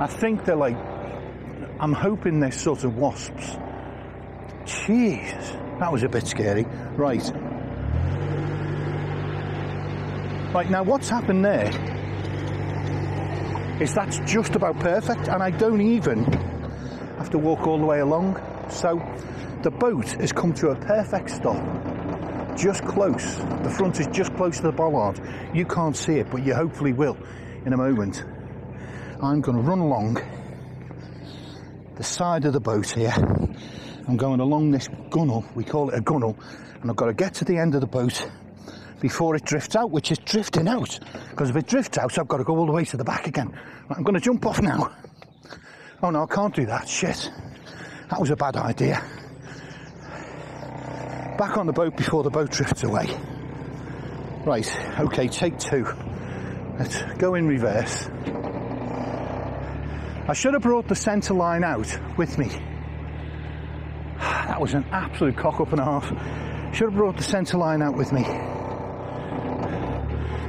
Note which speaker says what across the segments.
Speaker 1: I think they're like, I'm hoping they're sort of wasps. Jeez, that was a bit scary. Right. Right, now what's happened there is that's just about perfect and I don't even have to walk all the way along. So the boat has come to a perfect stop. Just close. The front is just close to the bollard. You can't see it, but you hopefully will in a moment. I'm going to run along the side of the boat here. I'm going along this gunnel. We call it a gunnel. And I've got to get to the end of the boat before it drifts out, which is drifting out. Because if it drifts out, I've got to go all the way to the back again. I'm going to jump off now. Oh no, I can't do that. Shit. That was a bad idea. Back on the boat before the boat drifts away. Right, okay, take two. Let's go in reverse. I should have brought the centre line out with me. That was an absolute cock up and a half. Should have brought the centre line out with me.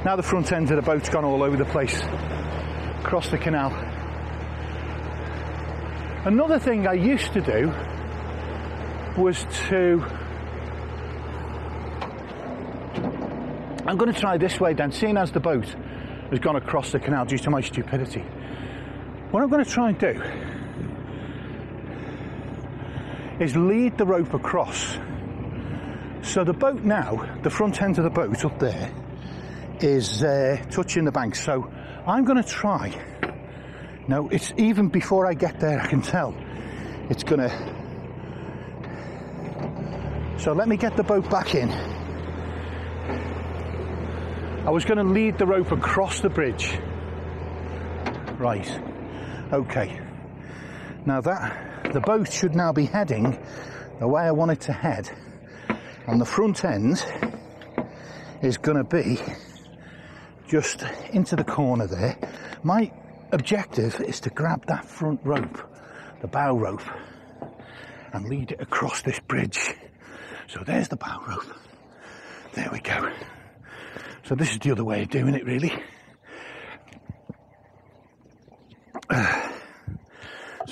Speaker 1: Now the front end of the boat's gone all over the place. Across the canal. Another thing I used to do was to I'm going to try this way then, seeing as the boat has gone across the canal due to my stupidity. What I'm going to try and do is lead the rope across. So the boat now, the front end of the boat up there, is uh, touching the bank. So I'm going to try. No, it's even before I get there, I can tell it's going to. So let me get the boat back in. I was going to lead the rope across the bridge. Right. Okay. Now that the boat should now be heading the way I want it to head. And the front end is going to be just into the corner there. My objective is to grab that front rope, the bow rope, and lead it across this bridge. So there's the bow rope. There we go. So this is the other way of doing it really.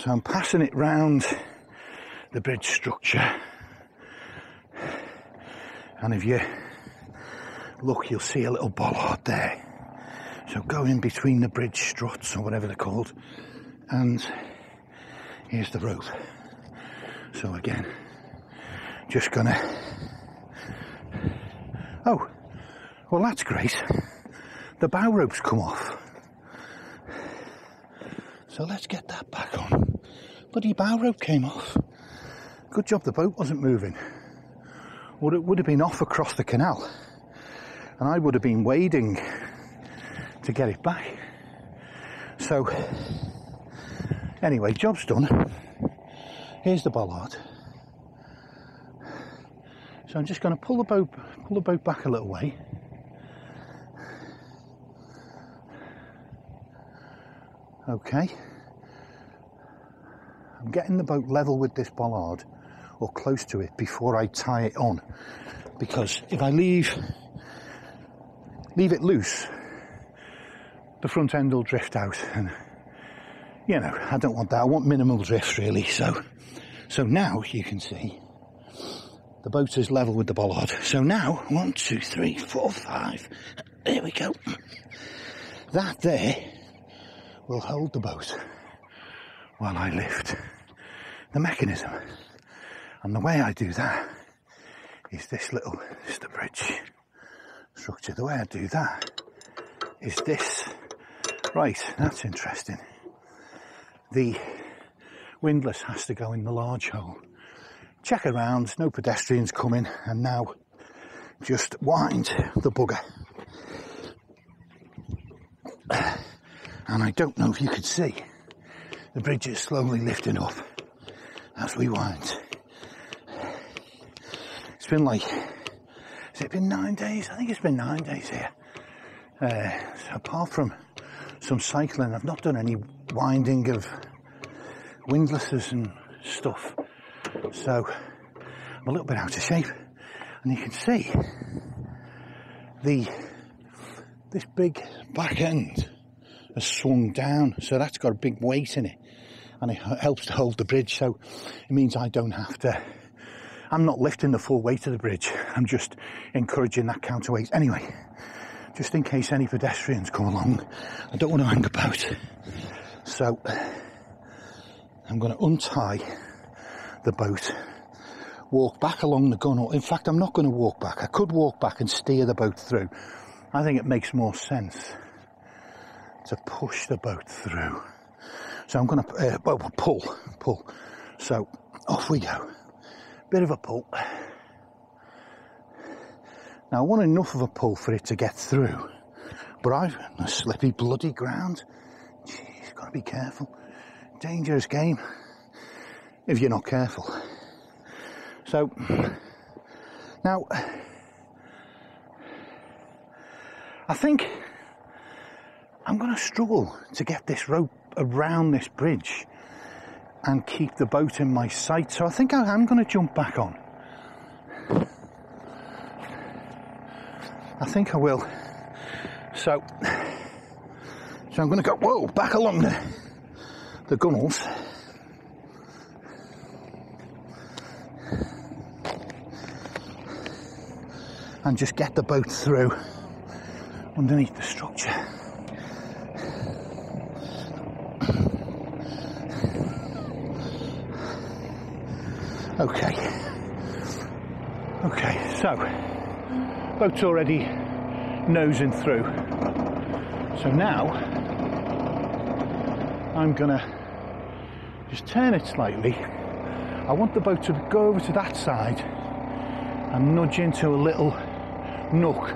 Speaker 1: So I'm passing it round the bridge structure. And if you look, you'll see a little bollard there. So go in between the bridge struts or whatever they're called. And here's the rope. So again, just gonna. Oh, well that's great. The bow rope's come off. So let's get that back on. Bloody bow rope came off. Good job the boat wasn't moving. Or it would have been off across the canal. And I would have been wading to get it back. So, anyway, job's done. Here's the bollard. So I'm just going to pull the boat, pull the boat back a little way. Okay. I'm getting the boat level with this bollard or close to it before I tie it on. Because if I leave leave it loose, the front end will drift out and you know, I don't want that. I want minimal drift really. So so now you can see the boat is level with the bollard. So now one, two, three, four, five. There we go. That there will hold the boat while I lift the mechanism. And the way I do that is this little, the bridge structure. The way I do that is this. Right, that's interesting. The windlass has to go in the large hole. Check around, no pedestrians coming, and now just wind the bugger. And I don't know if you could see, the bridge is slowly lifting up as we wind. It's been like, has it been nine days? I think it's been nine days here. Uh, so apart from some cycling, I've not done any winding of windlasses and stuff. So I'm a little bit out of shape. And you can see the this big back end has swung down, so that's got a big weight in it, and it helps to hold the bridge. So it means I don't have to. I'm not lifting the full weight of the bridge. I'm just encouraging that counterweight. Anyway, just in case any pedestrians come along, I don't want to hang about. So I'm going to untie the boat, walk back along the gunwale. In fact, I'm not going to walk back. I could walk back and steer the boat through. I think it makes more sense to push the boat through. So I'm going to, uh, pull, pull. So off we go. Bit of a pull. Now I want enough of a pull for it to get through, but I've a slippy bloody ground. Jeez, gotta be careful. Dangerous game if you're not careful. So now I think I'm going to struggle to get this rope around this bridge and keep the boat in my sight. So I think I am going to jump back on. I think I will. So, so I'm going to go, whoa, back along the, the gunnels. And just get the boat through underneath the structure. Okay. Okay, so boat's already nosing through. So now I'm gonna just turn it slightly. I want the boat to go over to that side and nudge into a little nook,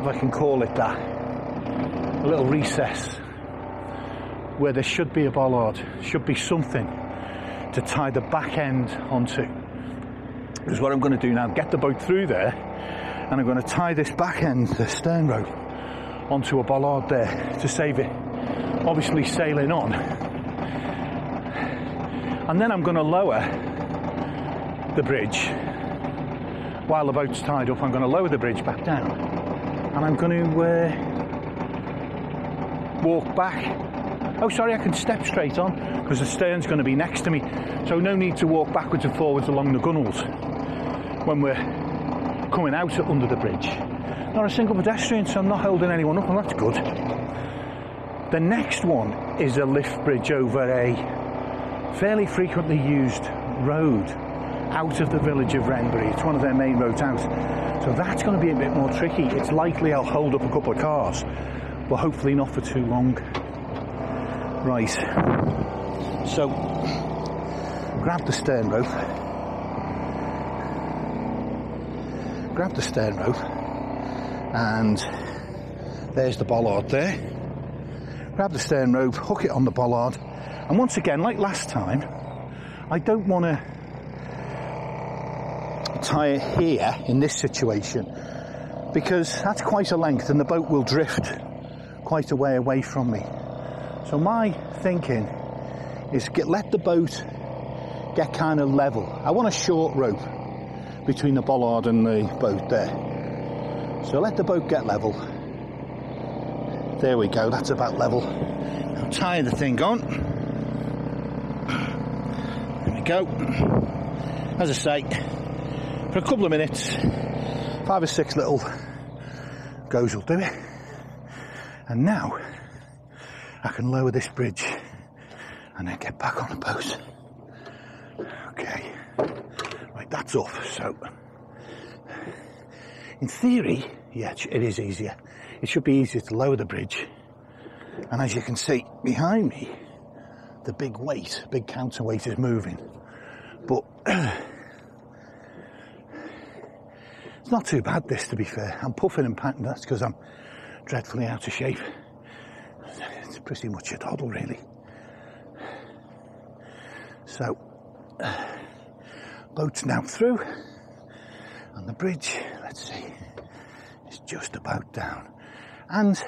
Speaker 1: if I can call it that, a little recess where there should be a bollard, should be something to tie the back end onto. Because what I'm going to do now, get the boat through there, and I'm going to tie this back end, the stern rope, onto a bollard there to save it obviously sailing on. And then I'm going to lower the bridge while the boat's tied up. I'm going to lower the bridge back down and I'm going to uh, walk back. Oh, sorry, I can step straight on because the stern's going to be next to me. So no need to walk backwards and forwards along the gunnels when we're coming out under the bridge. Not a single pedestrian, so I'm not holding anyone up, and that's good. The next one is a lift bridge over a fairly frequently used road out of the village of Wrenbury. It's one of their main roads out. So that's going to be a bit more tricky. It's likely I'll hold up a couple of cars, but hopefully not for too long. Right. So, grab the stern rope. Grab the stern rope. And there's the bollard there. Grab the stern rope, hook it on the bollard. And once again, like last time, I don't want to tie it here in this situation because that's quite a length and the boat will drift quite a way away from me. So my thinking is get let the boat get kind of level. I want a short rope between the bollard and the boat there. So let the boat get level. There we go, that's about level. Now tie the thing on. There we go. As I say, for a couple of minutes, five or six little goes will do it. And now I can lower this bridge and then get back on the boat. Okay, right, that's off. So, in theory, yeah, it is easier. It should be easier to lower the bridge. And as you can see behind me, the big weight, big counterweight is moving. But it's not too bad, this, to be fair. I'm puffing and panting, that's because I'm dreadfully out of shape. Pretty much a toddle, really. So, boat's now through, and the bridge, let's see, is just about down. And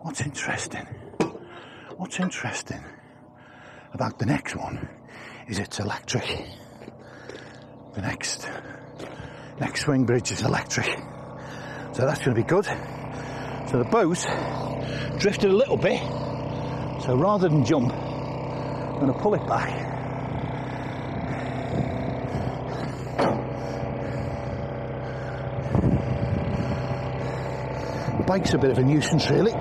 Speaker 1: what's interesting, what's interesting about the next one is it's electric. The next, next swing bridge is electric. So that's going to be good. So the boat drifted a little bit. So rather than jump, I'm going to pull it back. The bike's a bit of a nuisance, really.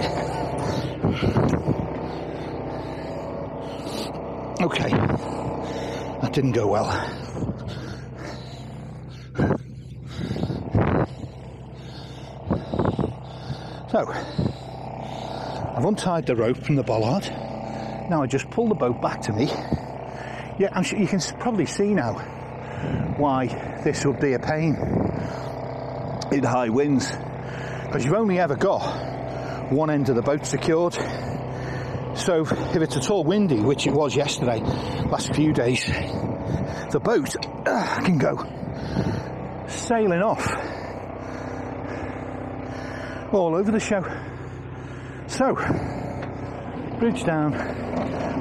Speaker 1: Okay, that didn't go well. So, I've untied the rope from the bollard. Now I just pull the boat back to me. Yeah, I'm sure you can probably see now why this would be a pain in high winds because you've only ever got one end of the boat secured. So if it's at all windy, which it was yesterday, last few days, the boat uh, can go sailing off all over the show. So, bridge down,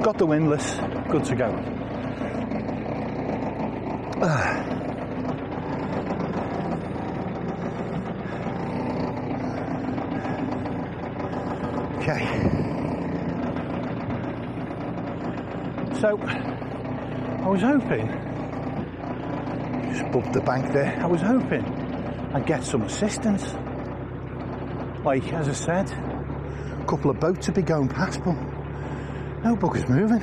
Speaker 1: got the windlass, good to go. Uh, okay. So, I was hoping, just above the bank there, I was hoping I'd get some assistance. Like, as I said, couple of boats would be going past, but no buggers moving.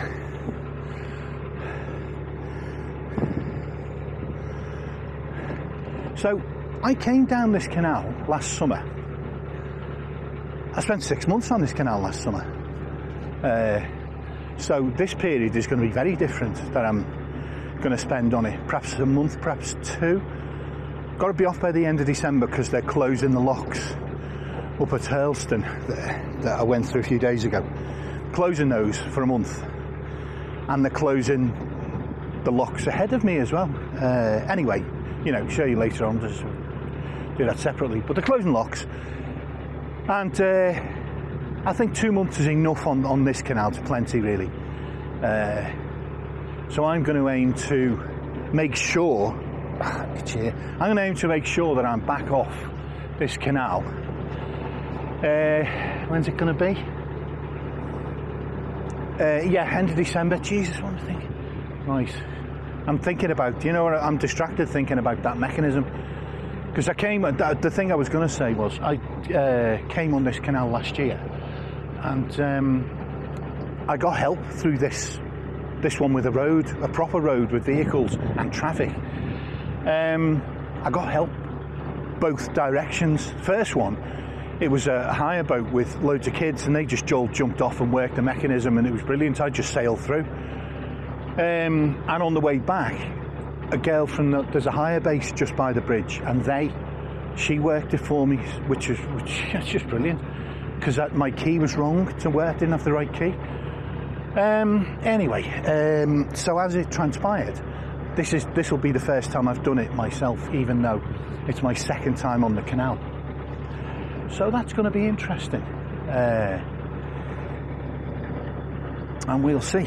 Speaker 1: So, I came down this canal last summer. I spent six months on this canal last summer. Uh, so this period is going to be very different that I'm going to spend on it. Perhaps a month, perhaps two. Got to be off by the end of December because they're closing the locks up at Hurleston that, that I went through a few days ago. Closing those for a month. And they're closing the locks ahead of me as well. Uh, anyway, you know, show you later on, just do that separately. But they're closing locks. And uh, I think two months is enough on, on this canal, to plenty really. Uh, so I'm going to aim to make sure, I'm going to aim to make sure that I'm back off this canal uh, when's it going to be? Uh, yeah, end of December. Jesus, what am I thinking? Right. I'm thinking about, you know, what I'm distracted thinking about that mechanism. Because I came, the thing I was going to say was, I uh, came on this canal last year and um, I got help through this this one with a road, a proper road with vehicles and traffic. Um, I got help both directions. First one, it was a hire boat with loads of kids, and they just all jumped off and worked the mechanism, and it was brilliant. I just sailed through. Um, and on the way back, a girl from the, there's a hire base just by the bridge, and they, she worked it for me, which is which just brilliant because my key was wrong to work, didn't have the right key. Um, anyway, um, so as it transpired, this is this will be the first time I've done it myself, even though it's my second time on the canal. So that's going to be interesting. Uh, and we'll see.